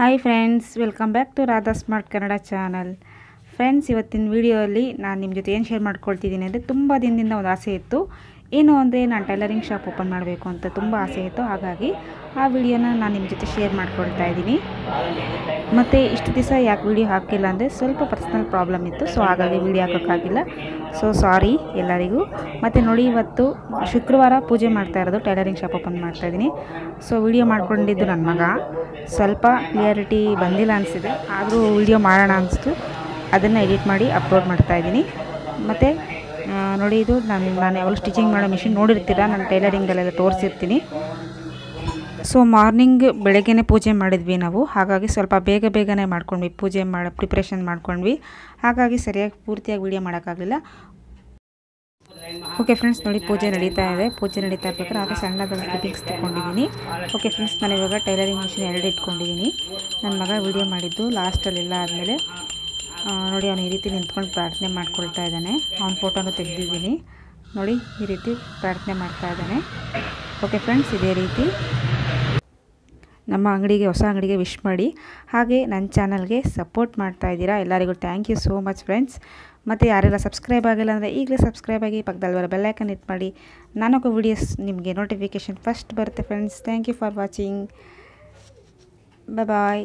Hi friends welcome back to Radha smart Kannada channel friends ಇವತ್ತಿನ ವಿಡಿಯೋಲಿ ನಾನು ನಿಮ್ಮ ಜೊತೆ ಏನು ಶೇರ್ ಮಾಡ್ಕೊಳ್ತಿದ್ದೀನಿ ಅಂದರೆ ತುಂಬ ದಿನದಿಂದ ಒಂದು ಆಸೆ ಇತ್ತು. ಏನು ಅಂದರೆ ನಾನು ಟೈಲರಿಂಗ್ ಶಾಪ್ ಓಪನ್ ಮಾಡಬೇಕು ಅಂತ ತುಂಬ ಆಸೆ ಇತ್ತು. ಹಾಗಾಗಿ ಆ ವಿಡಿಯೋನ ನಾನು ನಿಮ್ಮ ಜೊತೆ ಶೇರ್ ಮಾಡ್ಕೊಳ್ತಾ ಇದ್ದೀನಿ. ಮತ್ತು ಇಷ್ಟು ದಿವಸ ಯಾಕೆ ವಿಡಿಯೋ ಹಾಕಿಲ್ಲ ಅಂದರೆ ಸ್ವಲ್ಪ ಪರ್ಸ್ನಲ್ ಪ್ರಾಬ್ಲಮ್ ಇತ್ತು, ಸೊ ಹಾಗಾಗಿ ವಿಡಿಯೋ ಹಾಕೋಕ್ಕಾಗಿಲ್ಲ. ಸೊ ಸಾರಿ ಎಲ್ಲರಿಗೂ. ಮತ್ತು ನೋಡಿ, ಇವತ್ತು ಶುಕ್ರವಾರ ಪೂಜೆ ಮಾಡ್ತಾ ಇರೋದು ಟೈಲರಿಂಗ್ ಶಾಪ್ ಓಪನ್ ಮಾಡ್ತಾ ಇದ್ದೀನಿ. ಸೊ ವಿಡಿಯೋ ಮಾಡ್ಕೊಂಡಿದ್ದು ನನ್ನ ಮಗ. ಸ್ವಲ್ಪ ಕ್ಲಿಯರಿಟಿ ಬಂದಿಲ್ಲ ಅನಿಸಿದೆ. ಆದರೂ ವಿಡಿಯೋ ಮಾಡೋಣ ಅನಿಸ್ತು. ಅದನ್ನು ಎಡಿಟ್ ಮಾಡಿ ಅಪ್ಲೋಡ್ ಮಾಡ್ತಾ ಇದ್ದೀನಿ. ಮತ್ತು ನೋಡಿ ಇದು ನಾನು ನಾನು ಯಾವಾಗಲೂ ಸ್ಟಿಚಿಂಗ್ ಮಾಡೋ ಮಿಷಿನ್ ನೋಡಿರ್ತೀರ? ನಾನು ಟೈಲರಿಂಗಲ್ಲೆಲ್ಲ ತೋರಿಸಿರ್ತೀನಿ. ಸೊ ಮಾರ್ನಿಂಗ್ ಬೆಳಗ್ಗೆನೇ ಪೂಜೆ ಮಾಡಿದ್ವಿ ನಾವು. ಹಾಗಾಗಿ ಸ್ವಲ್ಪ ಬೇಗ ಬೇಗನೆ ಮಾಡ್ಕೊಂಡ್ವಿ. ಪೂಜೆ ಮಾಡಿ ಪ್ರಿಪ್ರೇಷನ್ ಮಾಡ್ಕೊಂಡ್ವಿ. ಹಾಗಾಗಿ ಸರಿಯಾಗಿ ಪೂರ್ತಿಯಾಗಿ ವೀಡಿಯೋ ಮಾಡೋಕ್ಕಾಗಲಿಲ್ಲ. ಓಕೆ ಫ್ರೆಂಡ್ಸ್ ನೋಡಿ ಪೂಜೆ ನಡೀತಾ ಇದೆ. ಪೂಜೆ ನಡೀತಾ ಇರ್ಬೇಕಾದ್ರೆ ಆಗ ಸಣ್ಣದಾದ ಫಿಟ್ಟಿಂಗ್ಸ್ ತೊಗೊಂಡಿದ್ದೀನಿ. ಓಕೆ ಫ್ರೆಂಡ್ಸ್ ನಾನು ಇವಾಗ ಟೈಲರಿಂಗ್ ಮಿಷಿನ್ ಎರಡು ಇಟ್ಕೊಂಡಿದ್ದೀನಿ. ನನ್ನ ಮಗ ವೀಡಿಯೋ ಮಾಡಿದ್ದು ಲಾಸ್ಟಲ್ಲೆಲ್ಲ ಆದಮೇಲೆ. ನೋಡಿ ಅವನು ಈ ರೀತಿ ನಿಂತ್ಕೊಂಡು ಪ್ರಾರ್ಥನೆ ಮಾಡ್ಕೊಳ್ತಾ ಇದ್ದಾನೆ. ಅವನ ಫೋಟೋನು ತೆಗೆದಿದ್ದೀನಿ. ನೋಡಿ, ಈ ರೀತಿ ಪ್ರಾರ್ಥನೆ ಮಾಡ್ತಾ ಇದ್ದಾನೆ. ಓಕೆ ಫ್ರೆಂಡ್ಸ್ ಇದೇ ರೀತಿ. ನಮ್ಮ ಅಂಗಡಿಗೆ, ಹೊಸ ಅಂಗಡಿಗೆ ವಿಶ್ ಮಾಡಿ. ಹಾಗೆ ನನ್ನ ಚಾನಲ್ಗೆ ಸಪೋರ್ಟ್ ಮಾಡ್ತಾ ಇದ್ದೀರಾ, ಎಲ್ಲರಿಗೂ thank you so much friends ಮತ್ತು ಯಾರೆಲ್ಲ ಸಬ್ಸ್ಕ್ರೈಬ್ ಆಗಿಲ್ಲ ಅಂದರೆ ಈಗಲೇ ಸಬ್ಸ್ಕ್ರೈಬ್ ಆಗಿ ಪಕ್ಕದಲ್ಲಿ ಬರೋ ಬೆಲ್ಲೈಕನ್ ಇಟ್ ಮಾಡಿ. ನಾನೊಬ್ಬ ವೀಡಿಯೋಸ್ ನಿಮಗೆ ನೋಟಿಫಿಕೇಷನ್ ಫಸ್ಟ್ ಬರುತ್ತೆ friends thank you for watching bye